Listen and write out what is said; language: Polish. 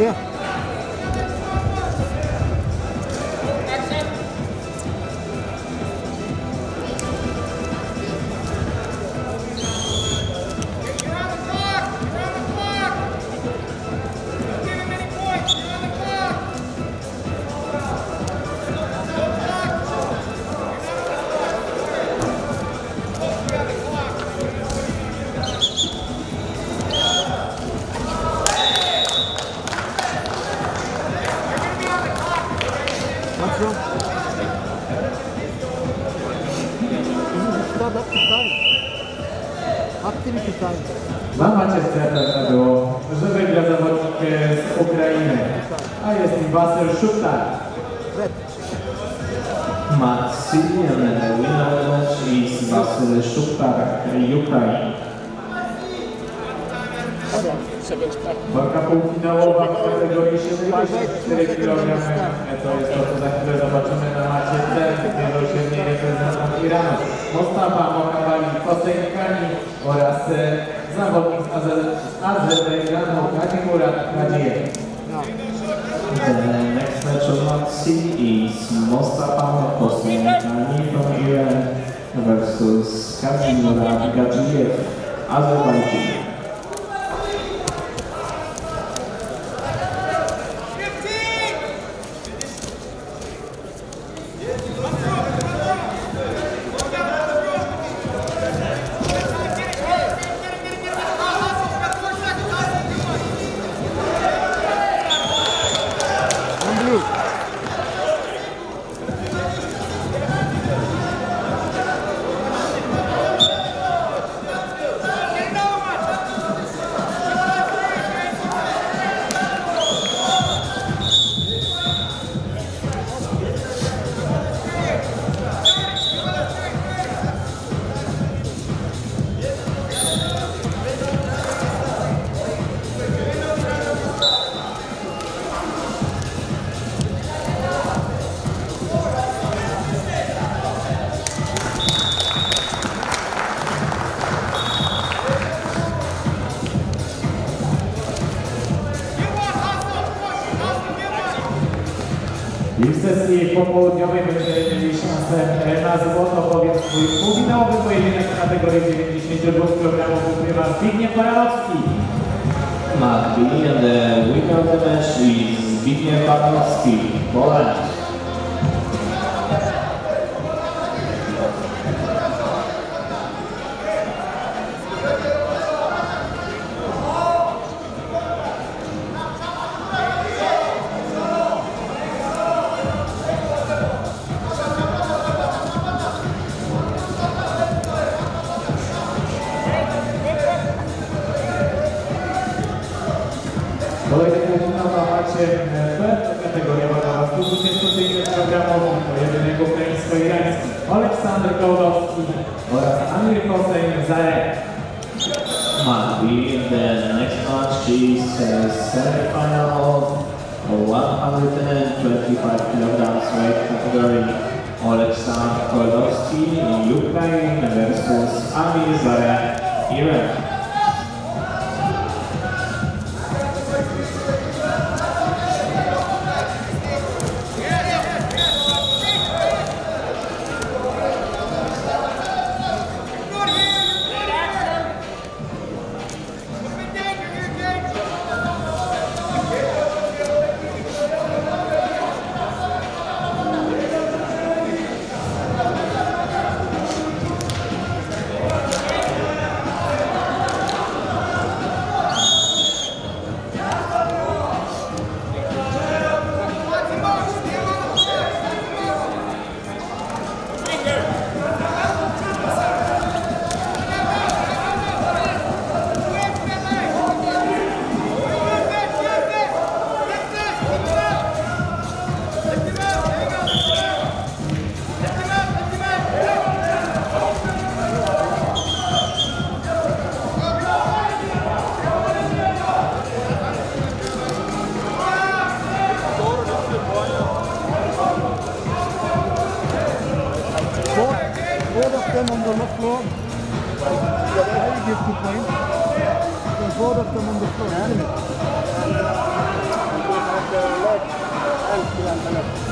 Yeah. Dla Maciesterza było, że wygra zawodnik z Ukrainy, a jest nim Wasyl of the match is Vasyl Shuktar, Ukraine. Walka półfinałowa w kategorii 74 kg. To jest to, co za chwilę zobaczymy na macie C. Wieloosiedni reprezentant Iranu. Mostafa Mohammadi Hoseinkani oraz e, zawodnik z Aze- z Azerbejdżanu Kadimurat Kadziejew. Now. The next match of Matsi is Mostafa Hosseini from Iran versus Kazimurad Gadziev, Azerbaijan. I w sesji popołudniowej będzie mieli szansę na złoto, bowiem swój półfinałowy pojedynek w kategorii 92 kg wygrywa Zbigniew Baranowski. Mat B and the winner of is Zbigniew Barnowski, Poland. tym będą kategoria medala z dwóch dyskusyjnych programów pojedynków męsko-irańskich Aleksander Kołowski oraz Amir Hossein Zarek. The next match is uh, semi-final of 125 kg weight category. Oleksandr Kolowski, Ukraine versus Amir Zarek, Iran. both of them on the floor. Whatever you give two points, so both of them on the floor.